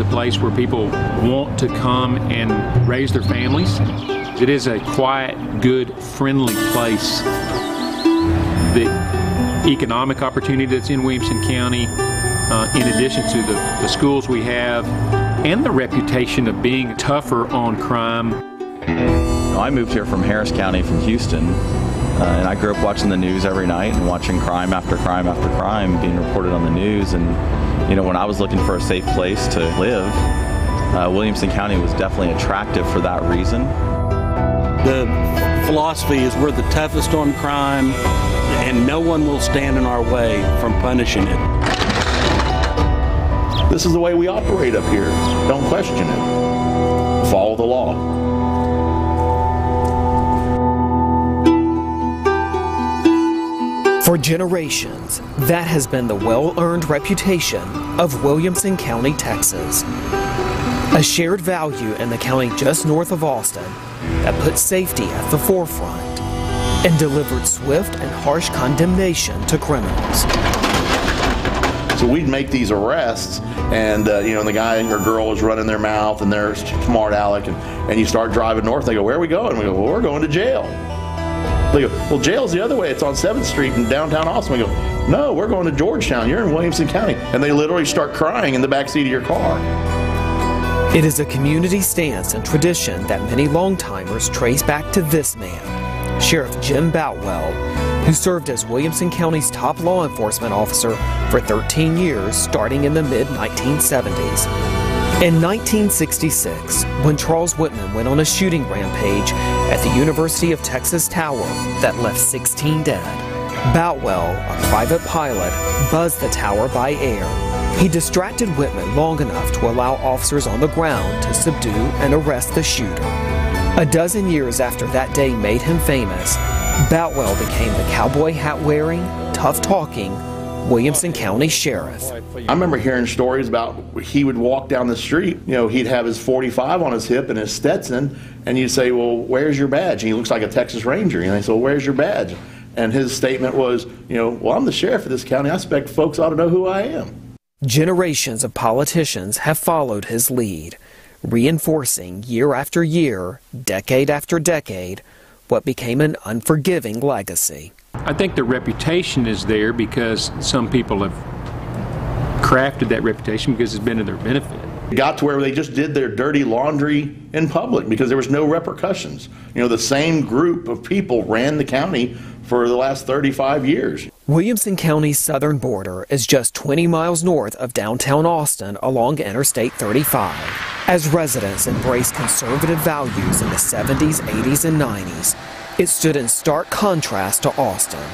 a place where people want to come and raise their families. It is a quiet, good, friendly place. The economic opportunity that's in Williamson County, uh, in addition to the, the schools we have, and the reputation of being tougher on crime. I moved here from Harris County from Houston, uh, and I grew up watching the news every night and watching crime after crime after crime being reported on the news. And, you know, when I was looking for a safe place to live, uh, Williamson County was definitely attractive for that reason. The philosophy is we're the toughest on crime, and no one will stand in our way from punishing it. This is the way we operate up here. Don't question it. Follow the law. Generations, that has been the well earned reputation of Williamson County, Texas. A shared value in the county just north of Austin that put safety at the forefront and delivered swift and harsh condemnation to criminals. So we'd make these arrests, and uh, you know, and the guy or girl is running their mouth, and they're smart aleck, and, and you start driving north. They go, "Where are we going?" We go, "Well, we're going to jail." They go, "Well, jail's the other way. It's on Seventh Street in downtown Austin." We go, "No, we're going to Georgetown. You're in Williamson County," and they literally start crying in the back seat of your car. It is a community stance and tradition that many longtimers trace back to this man, Sheriff Jim Boutwell, who served as Williamson County's top law enforcement officer for 13 years starting in the mid 1970s. In 1966, when Charles Whitman went on a shooting rampage at the University of Texas Tower that left 16 dead, Boutwell, a private pilot, buzzed the tower by air he distracted Whitman long enough to allow officers on the ground to subdue and arrest the shooter. A dozen years after that day made him famous, Boutwell became the cowboy hat wearing, tough talking Williamson County Sheriff. I remember hearing stories about he would walk down the street, you know, he'd have his 45 on his hip and his Stetson, and you'd say, Well, where's your badge? And he looks like a Texas Ranger. And they say, Well, where's your badge? And his statement was, You know, well, I'm the sheriff of this county. I expect folks ought to know who I am. Generations of politicians have followed his lead, reinforcing year after year, decade after decade, what became an unforgiving legacy. I think the reputation is there because some people have crafted that reputation because it's been to their benefit. It got to where they just did their dirty laundry in public because there was no repercussions. You know, the same group of people ran the county for the last 35 years. Williamson County's southern border is just 20 miles north of downtown Austin along Interstate 35. As residents embraced conservative values in the 70s, 80s, and 90s, it stood in stark contrast to Austin,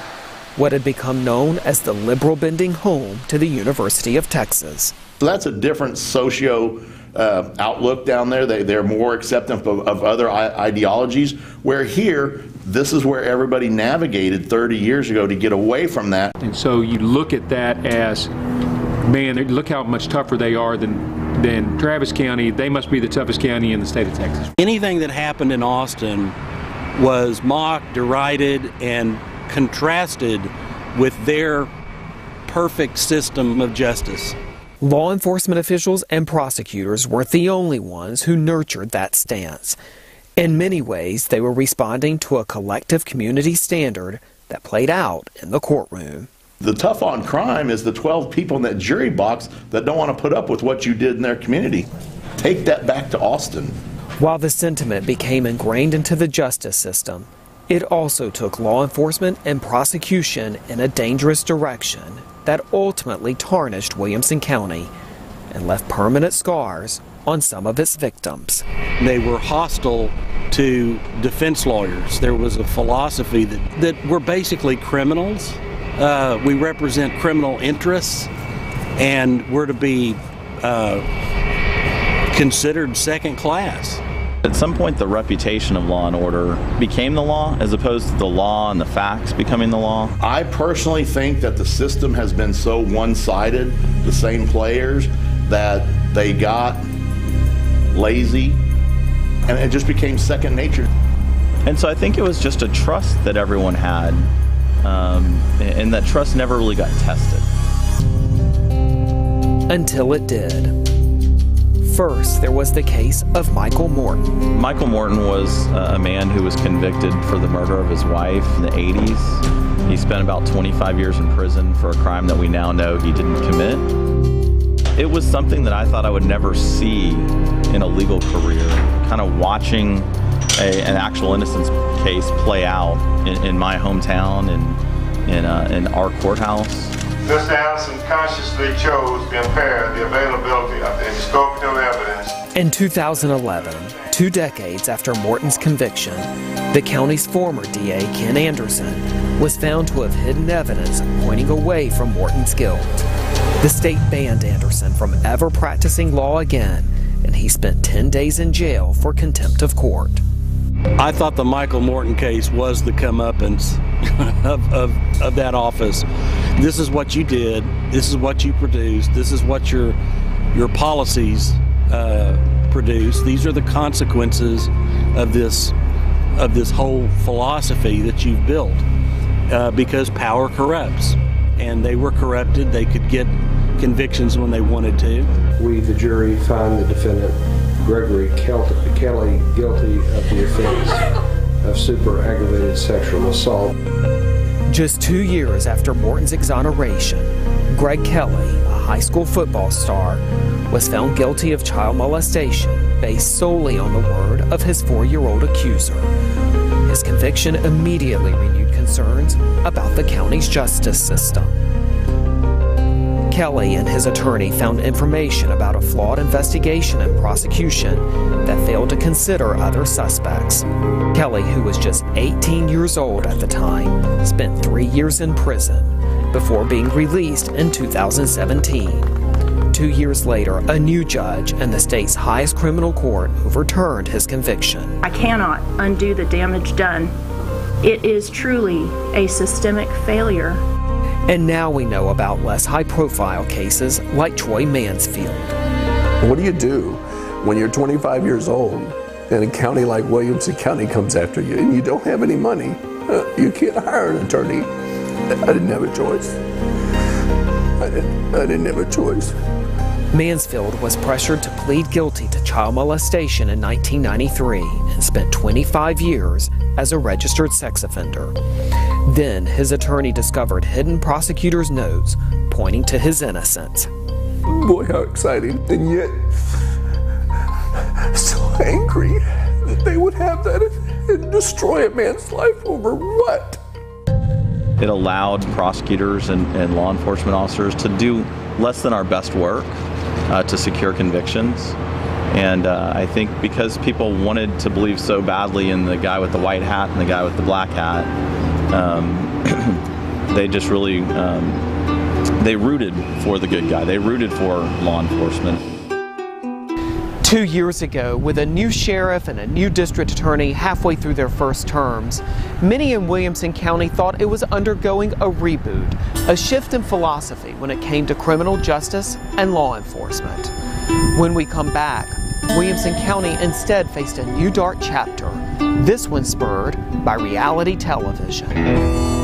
what had become known as the liberal bending home to the University of Texas. That's a different socio uh, outlook down there. They, they're more accepting of, of other ideologies. Where here, this is where everybody navigated 30 years ago to get away from that. And so you look at that as, man, look how much tougher they are than, than Travis County. They must be the toughest county in the state of Texas. Anything that happened in Austin was mocked, derided, and contrasted with their perfect system of justice. Law enforcement officials and prosecutors weren't the only ones who nurtured that stance. In many ways, they were responding to a collective community standard that played out in the courtroom. The tough on crime is the 12 people in that jury box that don't want to put up with what you did in their community. Take that back to Austin. While the sentiment became ingrained into the justice system, it also took law enforcement and prosecution in a dangerous direction that ultimately tarnished Williamson County and left permanent scars on some of its victims. They were hostile to defense lawyers. There was a philosophy that, that we're basically criminals. Uh, we represent criminal interests, and we're to be uh, considered second class. At some point, the reputation of law and order became the law as opposed to the law and the facts becoming the law. I personally think that the system has been so one sided, the same players, that they got lazy and it just became second nature. And so I think it was just a trust that everyone had, um, and that trust never really got tested. Until it did. First, there was the case of Michael Morton. Michael Morton was uh, a man who was convicted for the murder of his wife in the 80s. He spent about 25 years in prison for a crime that we now know he didn't commit. It was something that I thought I would never see in a legal career, kind of watching a, an actual innocence case play out in, in my hometown and in, uh, in our courthouse. Mr. Anderson consciously chose to impair the availability of the exculpatory evidence. In 2011, two decades after Morton's conviction, the county's former DA, Ken Anderson, was found to have hidden evidence pointing away from Morton's guilt. The state banned Anderson from ever practicing law again, and he spent 10 days in jail for contempt of court. I thought the Michael Morton case was the comeuppance of, of, of that office. This is what you did. This is what you produced. This is what your your policies uh, produce. These are the consequences of this of this whole philosophy that you've built. Uh, because power corrupts, and they were corrupted. They could get convictions when they wanted to. We, the jury, find the defendant Gregory Kel- Kelly guilty of the offense of super aggravated sexual assault. Just two years after Morton's exoneration, Greg Kelly, a high school football star, was found guilty of child molestation based solely on the word of his four year old accuser. His conviction immediately renewed concerns about the county's justice system. Kelly and his attorney found information about a flawed investigation and prosecution that failed to consider other suspects. Kelly, who was just 18 years old at the time, spent three years in prison before being released in 2017. Two years later, a new judge in the state's highest criminal court overturned his conviction. I cannot undo the damage done. It is truly a systemic failure. And now we know about less high profile cases like Troy Mansfield. What do you do when you're 25 years old and a county like Williamson County comes after you and you don't have any money? Uh, you can't hire an attorney. I didn't have a choice. I didn't, I didn't have a choice. Mansfield was pressured to plead guilty to child molestation in 1993 and spent 25 years as a registered sex offender. Then his attorney discovered hidden prosecutors' notes pointing to his innocence. Boy, how exciting. And yet, so angry that they would have that and destroy a man's life over what? It allowed prosecutors and, and law enforcement officers to do less than our best work uh, to secure convictions. And uh, I think because people wanted to believe so badly in the guy with the white hat and the guy with the black hat, um, they just really um, they rooted for the good guy. They rooted for law enforcement. Two years ago, with a new sheriff and a new district attorney halfway through their first terms, many in Williamson County thought it was undergoing a reboot, a shift in philosophy when it came to criminal justice and law enforcement. When we come back, Williamson County instead faced a new dark chapter, this one spurred by reality television.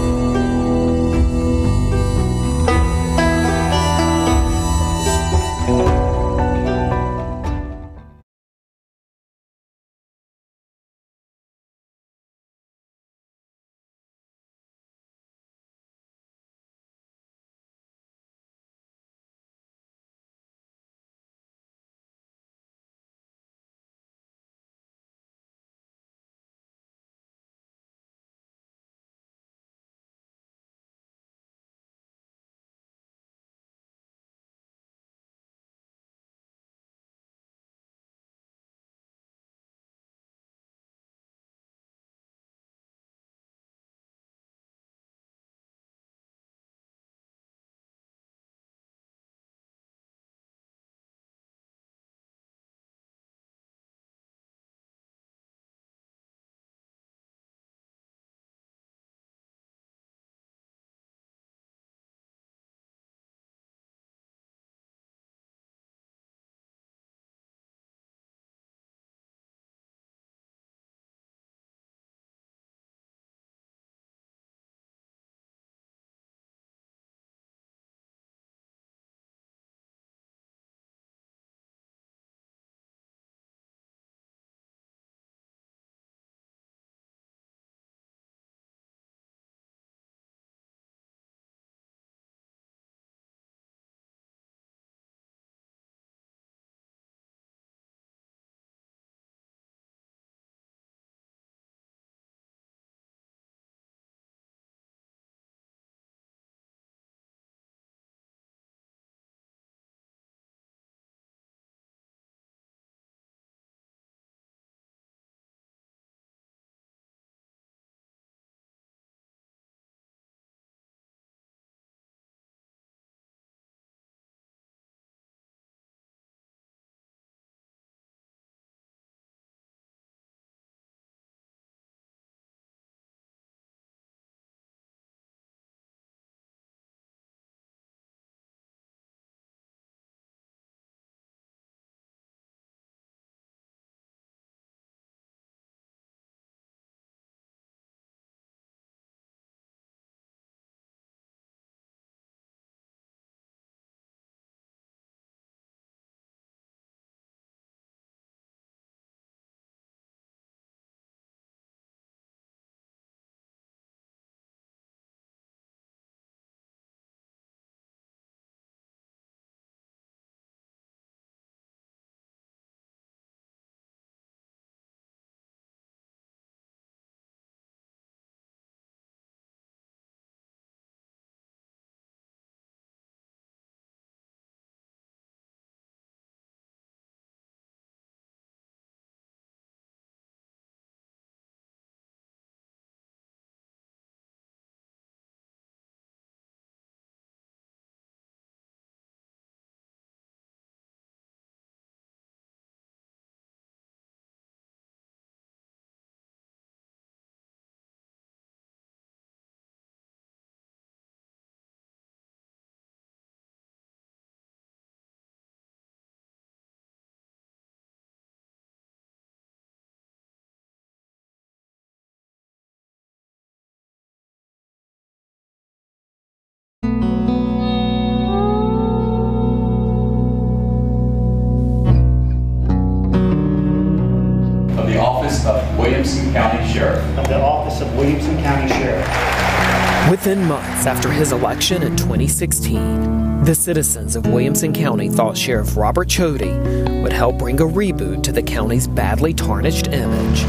Within months after his election in 2016, the citizens of Williamson County thought Sheriff Robert Chody would help bring a reboot to the county's badly tarnished image.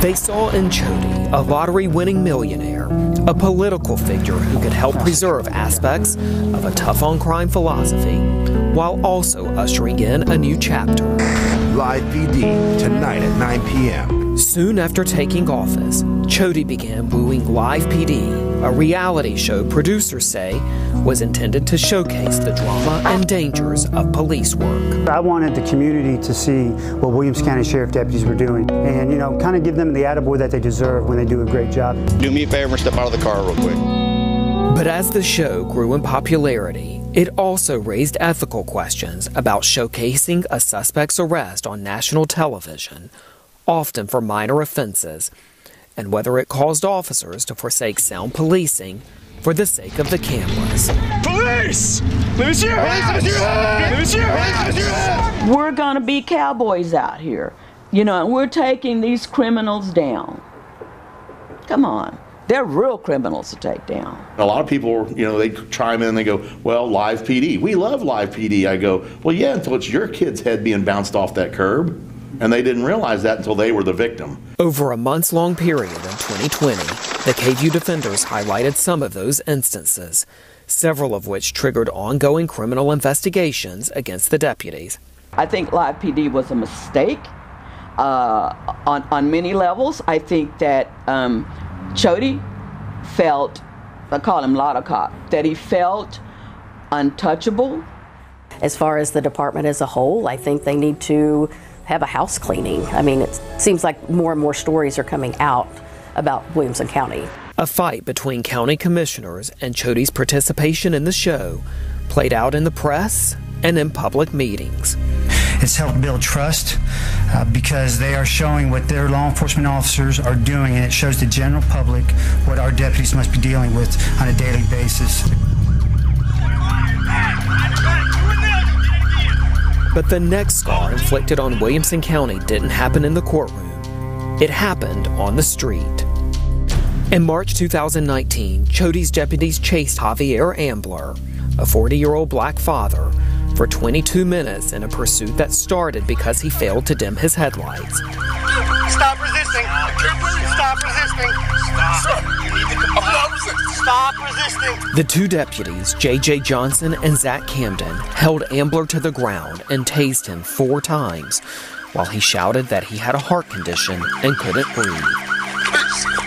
They saw in Chody a lottery winning millionaire, a political figure who could help preserve aspects of a tough on crime philosophy while also ushering in a new chapter. Live PD tonight at 9 p.m. Soon after taking office, Chody began wooing Live PD, a reality show producers say was intended to showcase the drama and dangers of police work. I wanted the community to see what Williams County Sheriff deputies were doing and, you know, kind of give them the attaboy that they deserve when they do a great job. Do me a favor and step out of the car real quick. But as the show grew in popularity, it also raised ethical questions about showcasing a suspect's arrest on national television, often for minor offenses, and whether it caused officers to forsake sound policing for the sake of the cameras. Police! Let me see your hands! Let me see your hands! Let me see your hands! Let me see your hands! We're going to be cowboys out here, you know, and we're taking these criminals down. Come on. They're real criminals to take down. A lot of people, you know, they chime in and they go, well, live PD. We love live PD. I go, well, yeah, until it's your kid's head being bounced off that curb. And they didn't realize that until they were the victim. Over a months long period in 2020, the KVUE defenders highlighted some of those instances, several of which triggered ongoing criminal investigations against the deputies. I think Live PD was a mistake uh, on, on many levels. I think that um, Chody felt, I call him Lotto Cop, that he felt untouchable. As far as the department as a whole, I think they need to have a house cleaning. I mean, it seems like more and more stories are coming out about Williamson County. A fight between county commissioners and Chody's participation in the show played out in the press and in public meetings. It's helped build trust uh, because they are showing what their law enforcement officers are doing, and it shows the general public what our deputies must be dealing with on a daily basis. But the next scar inflicted on Williamson County didn't happen in the courtroom. It happened on the street. In March 2019, Chody's deputies chased Javier Ambler, a 40 year old black father, for 22 minutes in a pursuit that started because he failed to dim his headlights. Stop resisting! Stop resisting! Stop! You need to comply. Stop resisting! The two deputies, J.J. Johnson and Zach Camden, held Ambler to the ground and tased him four times while he shouted that he had a heart condition and couldn't breathe.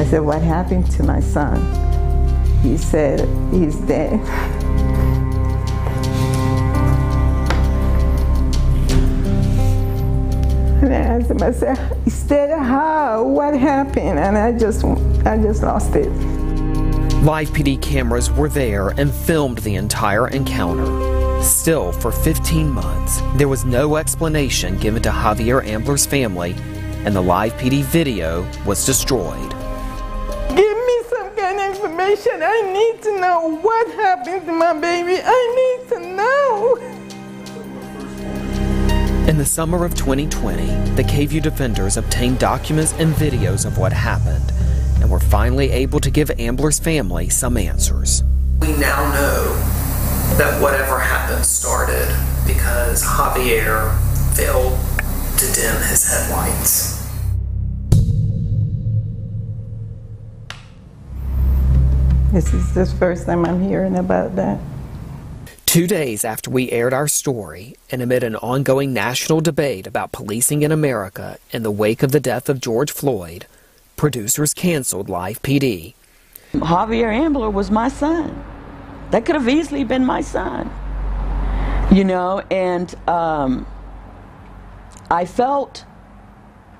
I said, What happened to my son? He said, He's dead. And I asked him, I said, He's dead how? What happened? And I just I just lost it. Live PD cameras were there and filmed the entire encounter. Still, for 15 months, there was no explanation given to Javier Ambler's family, and the live PD video was destroyed. Information. I need to know what happened to my baby. I need to know. In the summer of 2020, the KVUE defenders obtained documents and videos of what happened and were finally able to give Ambler's family some answers. We now know that whatever happened started because Javier failed to dim his headlights. This is the first time I'm hearing about that. Two days after we aired our story, and amid an ongoing national debate about policing in America in the wake of the death of George Floyd, producers canceled Live PD. Javier Ambler was my son. That could have easily been my son. You know, and um, I felt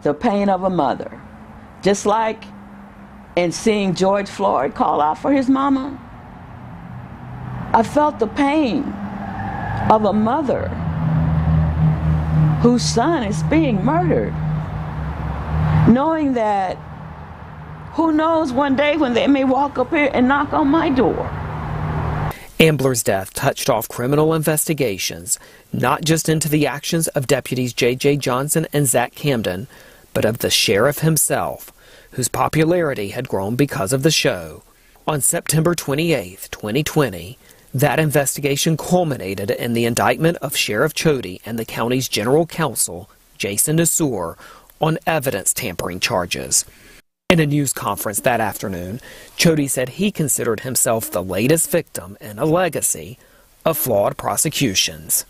the pain of a mother. Just like in seeing George Floyd call out for his mama. I felt the pain of a mother whose son is being murdered. Knowing that who knows one day when they may walk up here and knock on my door. Ambler's death touched off criminal investigations, not just into the actions of deputies J.J. Johnson and Zach Camden, but of the sheriff himself, whose popularity had grown because of the show. On September 28, 2020, that investigation culminated in the indictment of Sheriff Chody and the county's general counsel, Jason Nassour, on evidence tampering charges. In a news conference that afternoon, Chody said he considered himself the latest victim in a legacy of flawed prosecutions.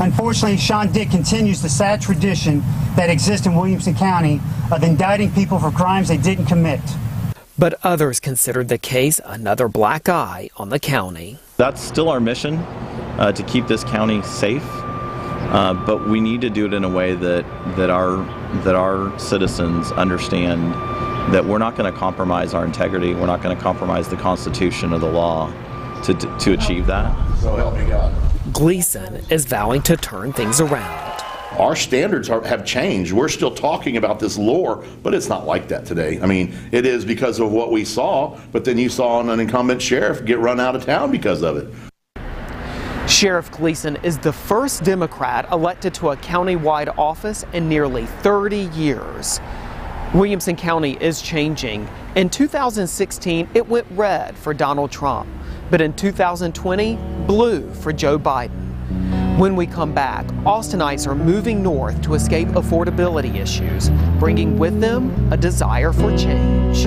Unfortunately, Shawn Dick continues the sad tradition that exists in Williamson County of indicting people for crimes they didn't commit. But others considered the case another black eye on the county. That's still our mission uh, to keep this county safe, uh, but we need to do it in a way that that our that our citizens understand that we're not going to compromise our integrity. We're not going to compromise the Constitution or the law to to achieve that. So help me God. Gleason is vowing to turn things around. Our standards are, have changed. We're still talking about this lore, but it's not like that today. I mean, it is because of what we saw, but then you saw an incumbent sheriff get run out of town because of it. Sheriff Gleason is the first Democrat elected to a county-wide office in nearly 30 years. Williamson County is changing. In 2016, it went red for Donald Trump, but in 2020, blue for Joe Biden. When we come back, Austinites are moving north to escape affordability issues, bringing with them a desire for change.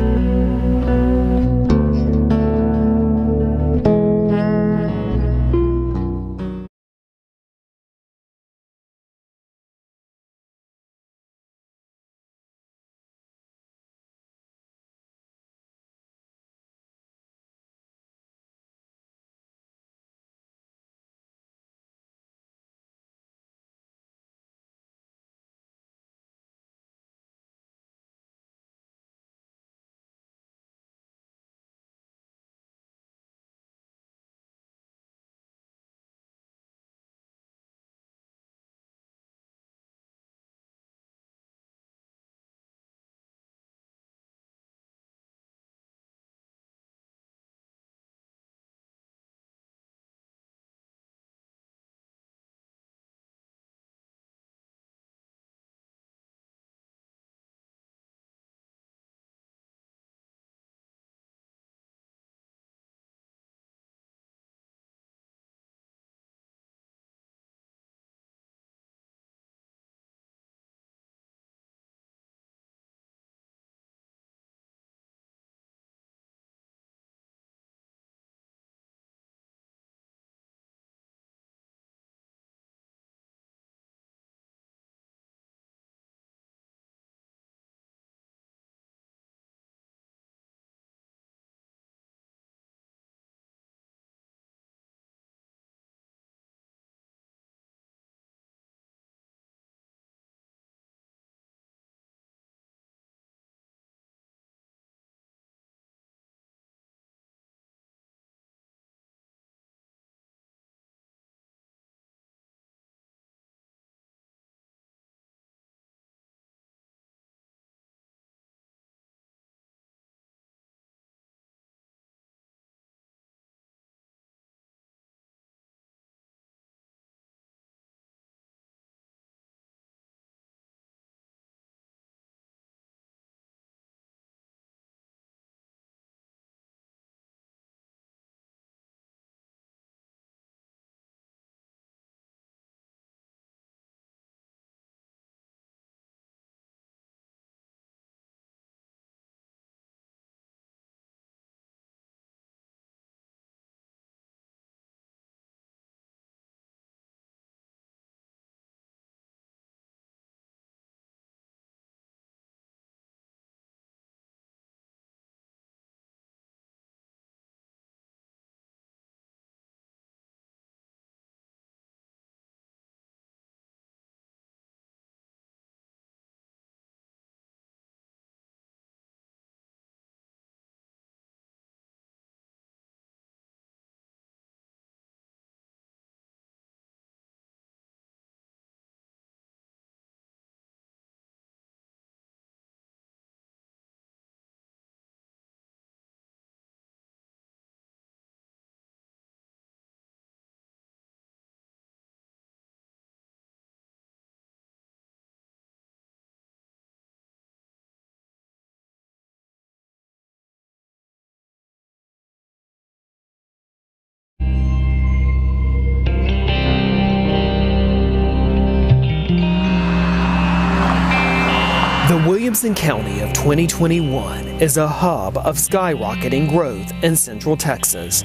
Williamson County of 2021 is a hub of skyrocketing growth in central Texas.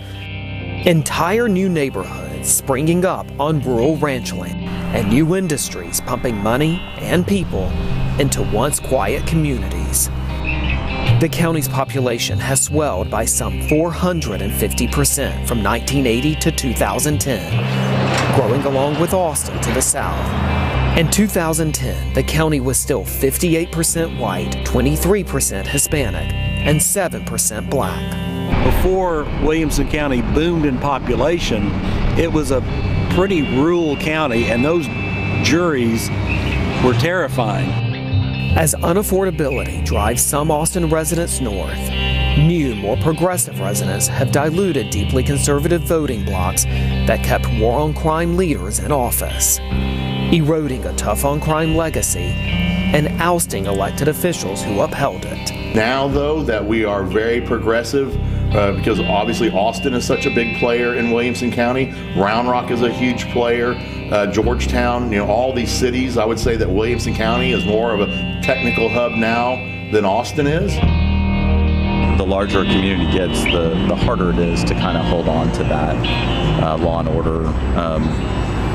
Entire new neighborhoods springing up on rural ranchland and new industries pumping money and people into once quiet communities. The county's population has swelled by some 450% from 1980 to 2010, growing along with Austin to the south. In 2010, the county was still 58% white, 23% Hispanic, and 7% black. Before Williamson County boomed in population, it was a pretty rural county, and those juries were terrifying. As unaffordability drives some Austin residents north, new, more progressive residents have diluted deeply conservative voting blocs that kept war on crime leaders in office eroding a tough on crime legacy, and ousting elected officials who upheld it. Now, though, that we are very progressive, uh, because obviously Austin is such a big player in Williamson County, Round Rock is a huge player, uh, Georgetown, you know, all these cities, I would say that Williamson County is more of a technical hub now than Austin is. The larger a community gets, the, the harder it is to kind of hold on to that uh, law and order. Um,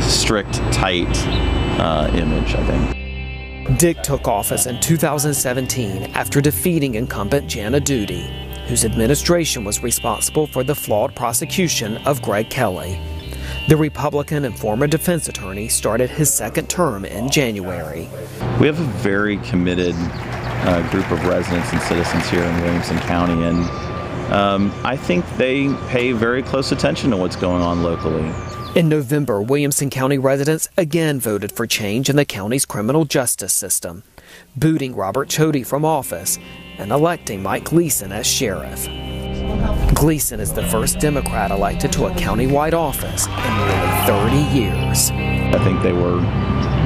strict, tight uh, image, I think. Dick took office in 2017 after defeating incumbent Jana Duty, whose administration was responsible for the flawed prosecution of Greg Kelly. The Republican and former defense attorney started his second term in January. We have a very committed uh, group of residents and citizens here in Williamson County, and um, I think they pay very close attention to what's going on locally. In November, Williamson County residents again voted for change in the county's criminal justice system, booting Robert Chody from office and electing Mike Gleason as sheriff. Gleason is the first Democrat elected to a countywide office in nearly 30 years. I think they were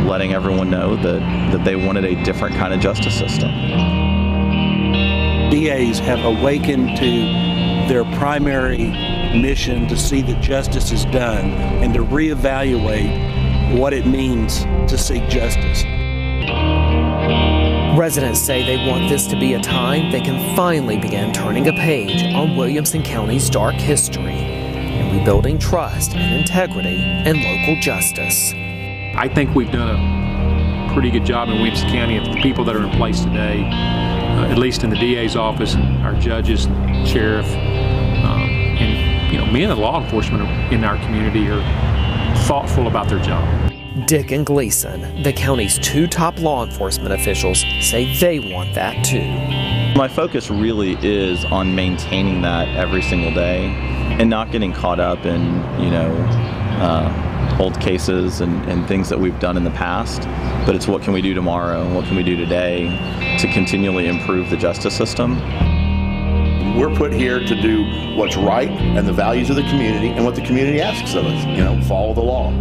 letting everyone know that, that they wanted a different kind of justice system. DAs have awakened to their primary mission to see that justice is done and to reevaluate what it means to seek justice. Residents say they want this to be a time they can finally begin turning a page on Williamson County's dark history and rebuilding trust and integrity in local justice. I think we've done a pretty good job in Williamson County of the people that are in place today, uh, at least in the DA's office, and our judges, sheriff, and sheriff, you know, men in law enforcement in our community are thoughtful about their job. Dick and Gleason, the county's two top law enforcement officials, say they want that too. My focus really is on maintaining that every single day and not getting caught up in, you know, uh, old cases and, and things that we've done in the past, but it's what can we do tomorrow and what can we do today to continually improve the justice system. We're put here to do what's right and the values of the community and what the community asks of us. You know, follow the law.